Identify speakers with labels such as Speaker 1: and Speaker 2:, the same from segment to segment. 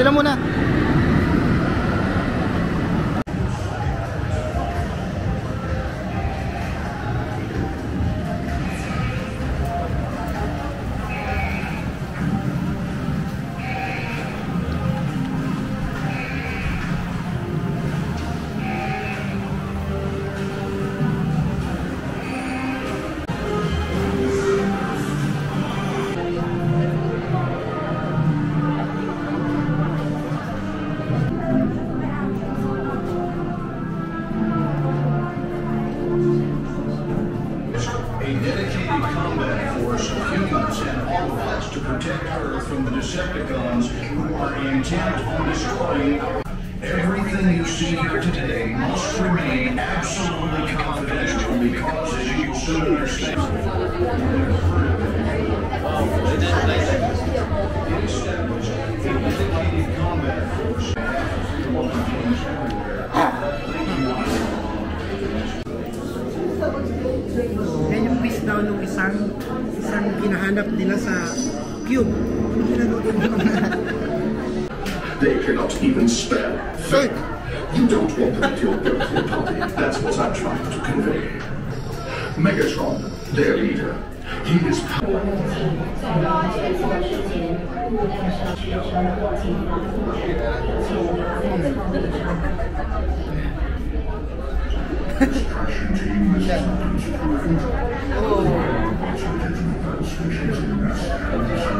Speaker 1: Sila muna.
Speaker 2: Protect Earth from the Decepticons who are intent on destroying. Everything you see here today must remain absolutely confidential because, as you soon understand.
Speaker 3: Yan yung daw nung isang isang ginahanap nila sa cube. Ano ginagawa nila?
Speaker 4: They cannot even spell fake. You don't want them at your birthday party. That's what I'm trying to convey. Megatron, their leader, he is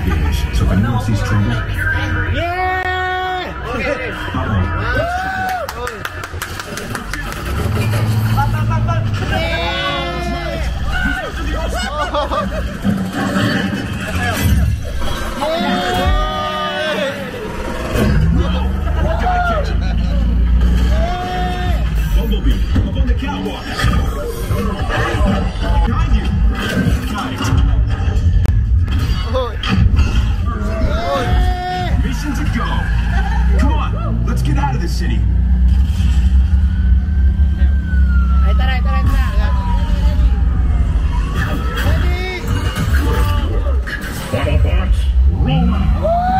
Speaker 5: power.，So if anyone sees trouble,
Speaker 6: Bumblebee, city.
Speaker 3: Ay, tara, tara, tara.
Speaker 4: Autobots, roll out.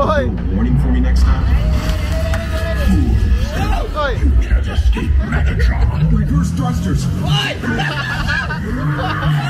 Speaker 5: Chris, warning for me next time.
Speaker 4: Can't escape Megatron.
Speaker 5: Reverse thrusters. How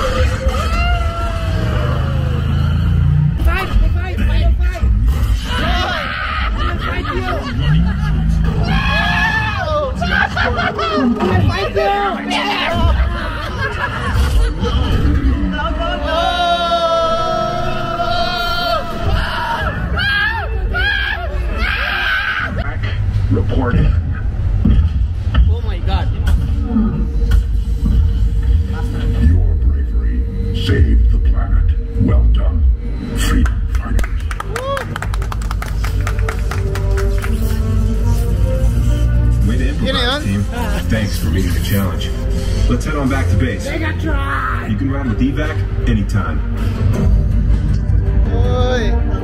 Speaker 3: Right
Speaker 5: reported. Thanks for meeting the challenge. Let's head on back to base.
Speaker 3: Megatron!
Speaker 5: You can ride with evac anytime.
Speaker 3: Oy!